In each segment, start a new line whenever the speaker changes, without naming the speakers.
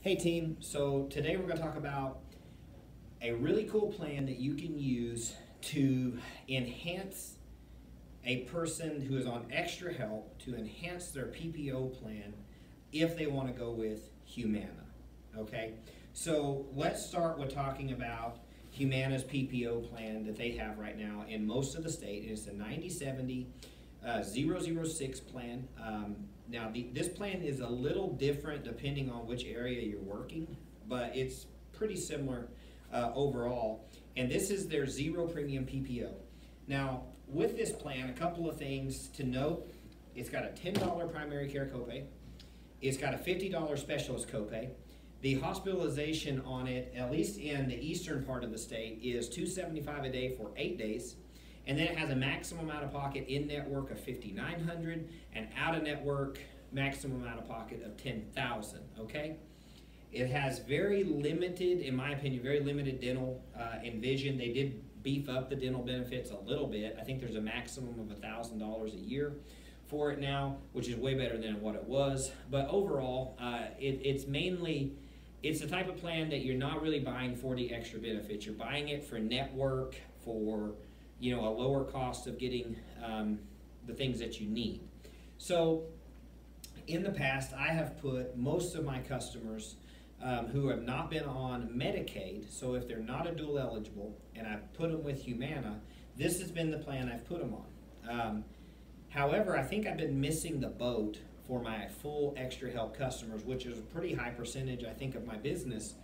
Hey team, so today we're going to talk about a really cool plan that you can use to enhance a person who is on extra help to enhance their PPO plan if they want to go with Humana. Okay, so let's start with talking about Humana's PPO plan that they have right now in most of the state. It's a 9070 uh, 006 plan. Um, now, the, this plan is a little different depending on which area you're working, but it's pretty similar uh, overall. And this is their zero premium PPO. Now, with this plan, a couple of things to note. It's got a $10 primary care copay. It's got a $50 specialist copay. The hospitalization on it, at least in the eastern part of the state, is 275 a day for eight days. And then it has a maximum out of pocket in network of 5900 and out of network maximum out of pocket of 10000 okay? It has very limited, in my opinion, very limited dental uh, and vision. They did beef up the dental benefits a little bit. I think there's a maximum of $1,000 a year for it now, which is way better than what it was. But overall, uh, it, it's mainly, it's the type of plan that you're not really buying for the extra benefits. You're buying it for network, for you know, a lower cost of getting um, the things that you need. So in the past, I have put most of my customers um, who have not been on Medicaid, so if they're not a dual eligible, and I've put them with Humana, this has been the plan I've put them on. Um, however, I think I've been missing the boat for my full extra help customers, which is a pretty high percentage, I think, of my business,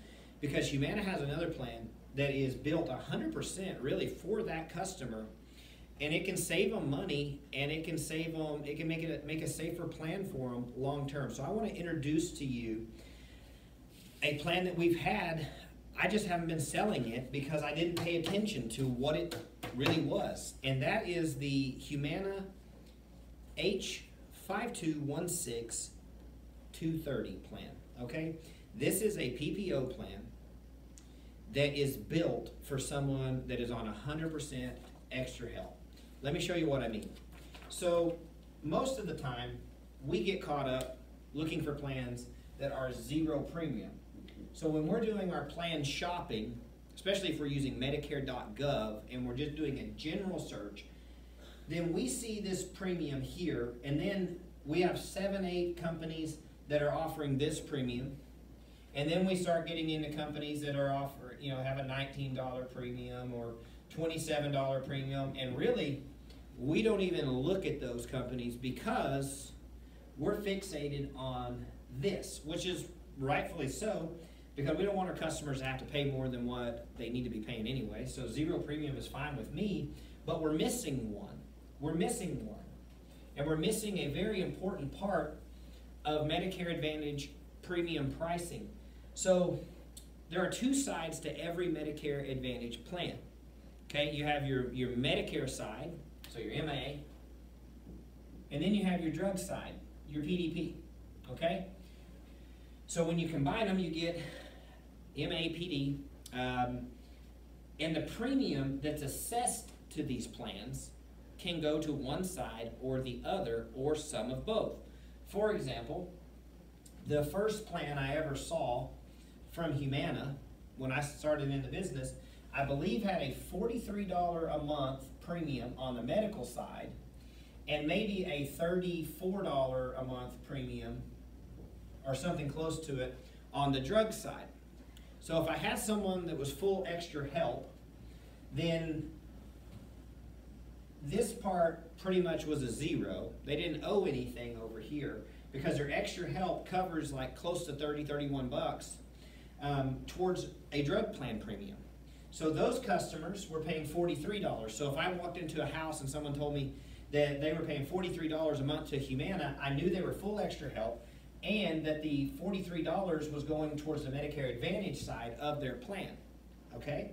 because Humana has another plan that is built 100% really for that customer. And it can save them money and it can save them it can make it make a safer plan for them long term so i want to introduce to you a plan that we've had. I just haven't been selling it because i didn't pay attention to what it really was. And that is the humana h5216 230 plan okay? This is a ppo plan that is built for someone that is on 100% extra help. Let me show you what I mean. So most of the time, we get caught up looking for plans that are zero premium. So when we're doing our plan shopping, especially if we're using Medicare.gov and we're just doing a general search, then we see this premium here, and then we have seven, eight companies that are offering this premium, and then we start getting into companies that are offer, you know, have a $19 premium or $27 premium. And really, we don't even look at those companies because we're fixated on this, which is rightfully so, because we don't want our customers to have to pay more than what they need to be paying anyway. So zero premium is fine with me, but we're missing one. We're missing one. And we're missing a very important part of Medicare Advantage premium pricing. So there are two sides to every Medicare Advantage plan. Okay, you have your, your Medicare side, so your MA, and then you have your drug side, your PDP. Okay? So when you combine them, you get MAPD, um, and the premium that's assessed to these plans can go to one side or the other or some of both. For example, the first plan I ever saw from Humana when I started in the business, I believe had a $43 a month premium on the medical side and maybe a $34 a month premium or something close to it on the drug side. So if I had someone that was full extra help, then this part pretty much was a zero. They didn't owe anything over here because their extra help covers like close to 30, 31 bucks um, towards a drug plan premium. So those customers were paying $43. So if I walked into a house and someone told me that they were paying $43 a month to Humana, I knew they were full extra help and that the $43 was going towards the Medicare Advantage side of their plan. Okay?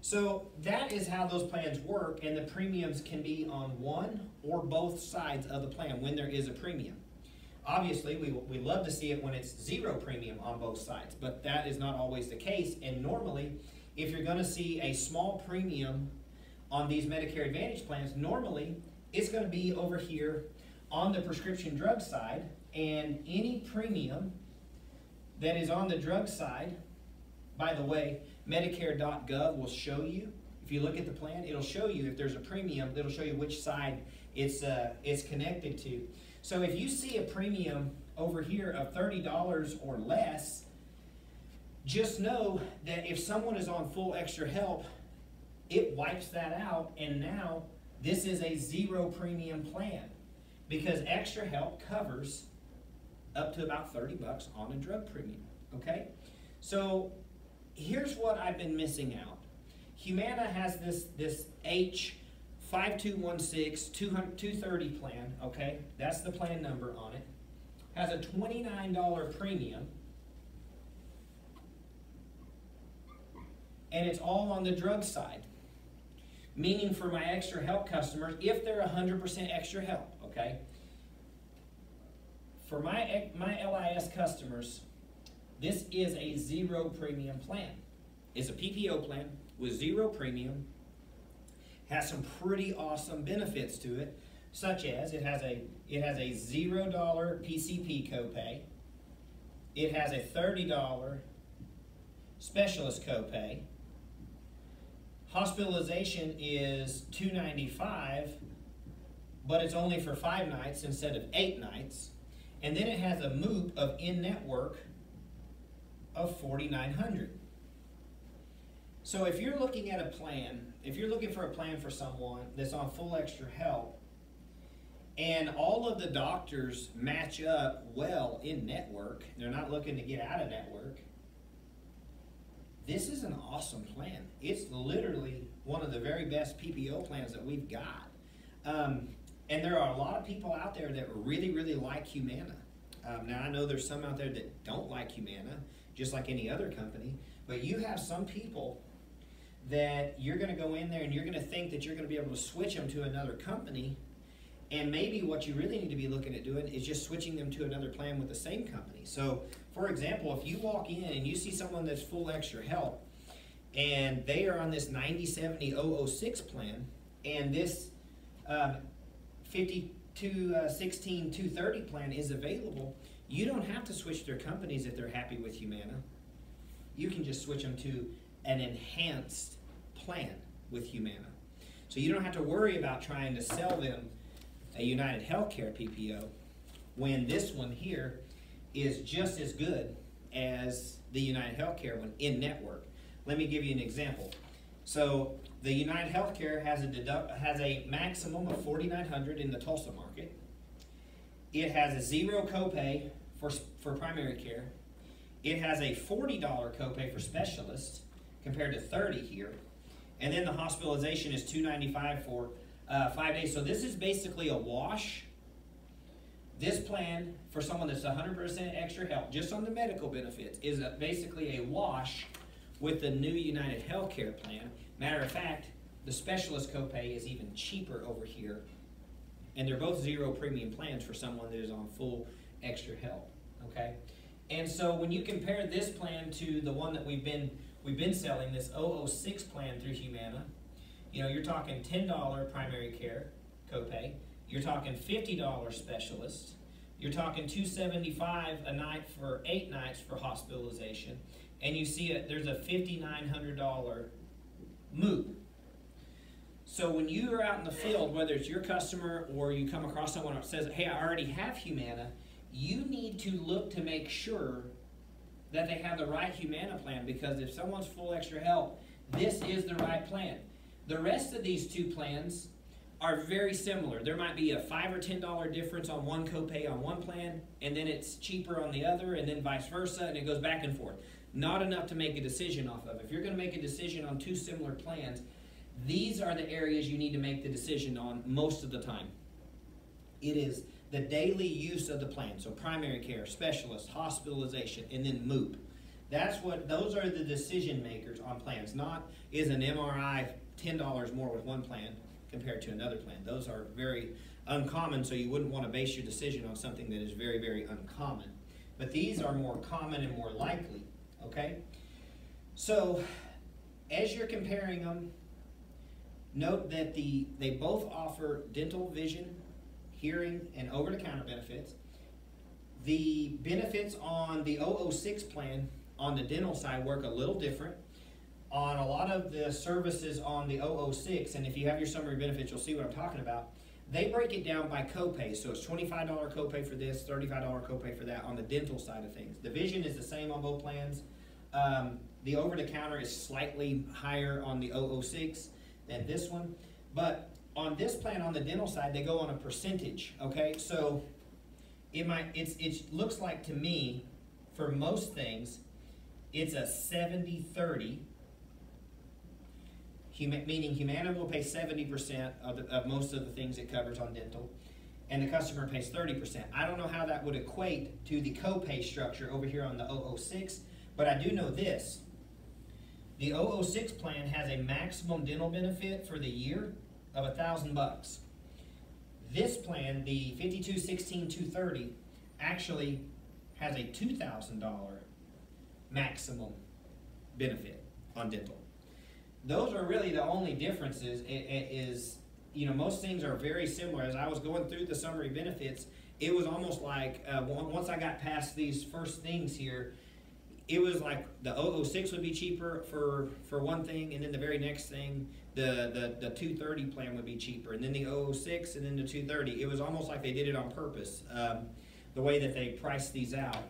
So that is how those plans work, and the premiums can be on one or both sides of the plan when there is a premium. Obviously, we, we love to see it when it's zero premium on both sides, but that is not always the case. And normally, if you're going to see a small premium on these Medicare Advantage plans, normally it's going to be over here on the prescription drug side, and any premium that is on the drug side, by the way, Medicare.gov will show you. If you look at the plan, it'll show you if there's a premium. It'll show you which side it's uh, it's connected to. So if you see a premium over here of thirty dollars or less, just know that if someone is on full extra help, it wipes that out, and now this is a zero premium plan because extra help covers up to about 30 bucks on a drug premium. Okay? So here's what I've been missing out. Humana has this, this H5216 230 plan, okay? That's the plan number on it. Has a $29 premium. And it's all on the drug side. Meaning for my extra help customers, if they're 100% extra help, okay? For my, my LIS customers, this is a zero premium plan. It's a PPO plan with zero premium, has some pretty awesome benefits to it, such as it has a it has a zero dollar PCP copay, it has a thirty dollar specialist copay. Hospitalization is two ninety five, but it's only for five nights instead of eight nights. And then it has a MOOP of in-network of 4900 So if you're looking at a plan, if you're looking for a plan for someone that's on full extra help, and all of the doctors match up well in network, they're not looking to get out of network, this is an awesome plan. It's literally one of the very best PPO plans that we've got. Um, and there are a lot of people out there that really, really like Humana. Um, now, I know there's some out there that don't like Humana, just like any other company, but you have some people that you're going to go in there and you're going to think that you're going to be able to switch them to another company. And maybe what you really need to be looking at doing is just switching them to another plan with the same company. So, for example, if you walk in and you see someone that's full extra help and they are on this 9070 006 plan and this um, 5216 uh, 230 plan is available, you don't have to switch their companies if they're happy with Humana. You can just switch them to an enhanced plan with Humana. So you don't have to worry about trying to sell them a United Healthcare PPO when this one here is just as good as the United Healthcare one in network. Let me give you an example. So the United Healthcare has a deduct, has a maximum of 4,900 in the Tulsa market. It has a zero copay for for primary care. It has a $40 copay for specialists compared to 30 here. And then the hospitalization is 295 for uh, five days. So this is basically a wash. This plan for someone that's 100% extra help, just on the medical benefits, is a, basically a wash with the new United Healthcare plan. Matter of fact, the specialist copay is even cheaper over here. And they're both zero premium plans for someone that is on full extra help. Okay? And so when you compare this plan to the one that we've been we've been selling, this 006 plan through Humana, you know, you're talking $10 primary care copay, you're talking $50 specialist, you're talking 275 a night for eight nights for hospitalization, and you see it, there's a $5,900 MOOP. So when you are out in the field, whether it's your customer or you come across someone that says, hey, I already have Humana, you need to look to make sure that they have the right Humana plan because if someone's full extra help, this is the right plan. The rest of these two plans are very similar. There might be a five or ten dollar difference on one copay on one plan, and then it's cheaper on the other, and then vice versa, and it goes back and forth. Not enough to make a decision off of. If you're going to make a decision on two similar plans, these are the areas you need to make the decision on most of the time. It is the daily use of the plan. So primary care, specialist, hospitalization, and then MOOP. That's what those are the decision makers on plans. Not is an MRI ten dollars more with one plan compared to another plan. Those are very uncommon, so you wouldn't want to base your decision on something that is very, very uncommon. But these are more common and more likely. Okay? So as you're comparing them, note that the they both offer dental vision hearing, and over-the-counter benefits. The benefits on the 006 plan on the dental side work a little different. On a lot of the services on the 006, and if you have your summary benefits, you'll see what I'm talking about. They break it down by copay, so it's $25 copay for this, $35 copay for that on the dental side of things. The vision is the same on both plans. Um, the over-the-counter is slightly higher on the 006 than this one, but on this plan on the dental side, they go on a percentage. Okay, so it might it's it looks like to me for most things it's a 70 30 Huma, meaning Humana will pay 70% of, the, of most of the things it covers on dental, and the customer pays 30%. I don't know how that would equate to the copay structure over here on the 006, but I do know this. The 006 plan has a maximum dental benefit for the year of a thousand bucks. This plan, the 5216 230, actually has a $2,000 maximum benefit on dental. Those are really the only differences. Is you know most things are very similar. As i was going through the summary benefits it was almost like uh, once i got past these first things here it was like the 006 would be cheaper for for one thing and then the very next thing the the, the 230 plan would be cheaper and then the 006 and then the 230 it was almost like they did it on purpose um, the way that they priced these out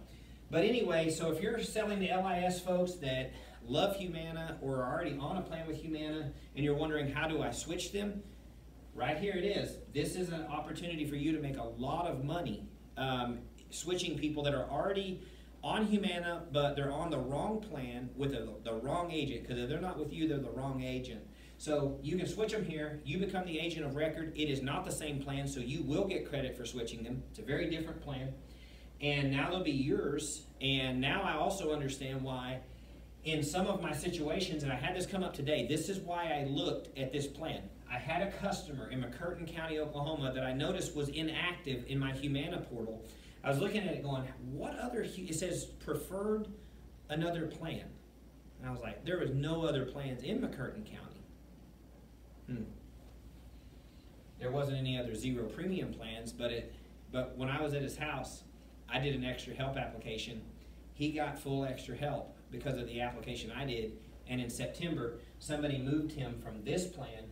but anyway so if you're selling the lis folks that love Humana or are already on a plan with Humana and you're wondering how do I switch them, right here it is. This is an opportunity for you to make a lot of money um, switching people that are already on Humana, but they're on the wrong plan with a, the wrong agent because if they're not with you, they're the wrong agent. So you can switch them here. You become the agent of record. It is not the same plan, so you will get credit for switching them. It's a very different plan. And now they'll be yours. And now I also understand why in some of my situations, and I had this come up today, this is why I looked at this plan. I had a customer in McCurtain County, Oklahoma that I noticed was inactive in my Humana portal. I was looking at it going, what other, it says preferred another plan. And I was like, there was no other plans in McCurtain County. Hmm. There wasn't any other zero premium plans, but it, but when I was at his house, I did an extra help application. He got full extra help because of the application I did. And in September, somebody moved him from this plan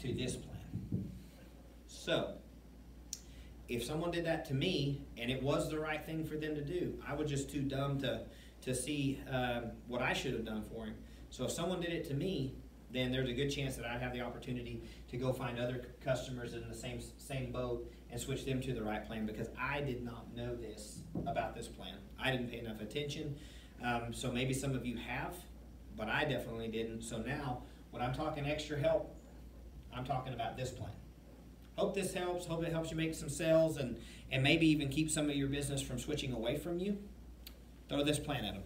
to this plan. So, if someone did that to me and it was the right thing for them to do, I was just too dumb to, to see um, what I should have done for him. So, if someone did it to me, then there's a good chance that I'd have the opportunity to go find other customers in the same same boat and switch them to the right plan because I did not know this about this plan. I didn't pay enough attention. Um, so maybe some of you have, but I definitely didn't. So now, when I'm talking extra help, I'm talking about this plan. Hope this helps. Hope it helps you make some sales and, and maybe even keep some of your business from switching away from you. Throw this plan at them.